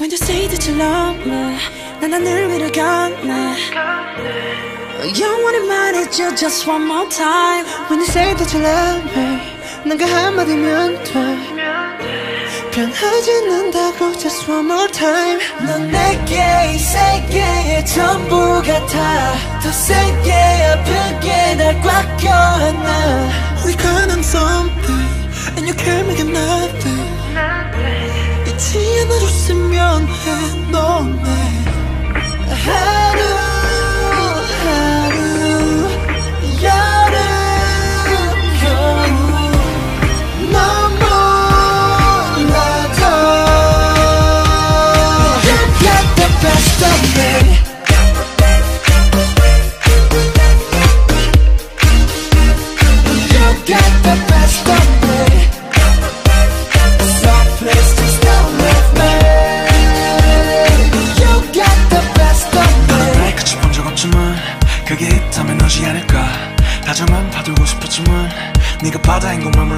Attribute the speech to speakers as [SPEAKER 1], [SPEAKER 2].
[SPEAKER 1] When you say that you love me 난 하늘 위를 건네 영원히 말해줘 just one more time When you say that you love me 난 그 한마디면 돼 변하지 않는다고 just one more time 넌 내게 이 세계의 전부 같아 더 세게 아프게 날 꽉 껴안아 We count on something And you can't make it nothing 잊지 않아 줬으면 해 너네 하루 하루 여름 겨울 넌 몰라도 You got the best of me You got the best of me
[SPEAKER 2] 그게 있다면 너지 않을까. 다정한 파도고 싶었지만 네가 바다인 것만 몰랐어